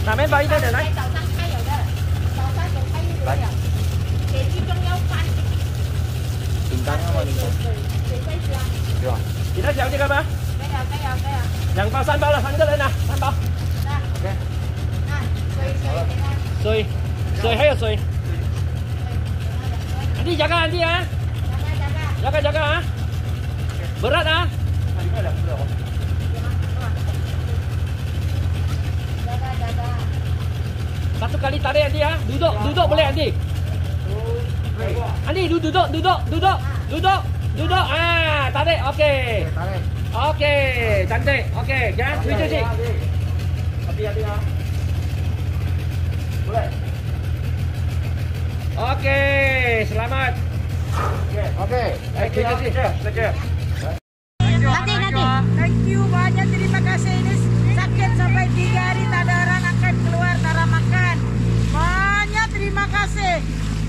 嗱，咩位咧？嚟嚟，豆生鸡有嘅，豆生做鸡呢个有，茄子中优翻，点解啊嘛？点解？水鸡翅啊，对啊，其他有啲㗎嘛？鸡有鸡有鸡有，两包三包啦，分得你嗱，三包。嗱，OK。嗱，水水你睇，水，水还有水。Nanti jaga nanti ya. jaga jaga, Jaga jaga ah. Berat ah. Satu kali tarik nanti ya. Duduk, duduk boleh nanti. Nanti duduk, duduk, duduk, duduk, duduk, duduk. Ah, tarik. Okey. Okey, cantik. Okey, jangan cuci cuci. Hati-hati ah. Boleh. Okey, selamat. Okey. Baik, cuci cuci. Bye.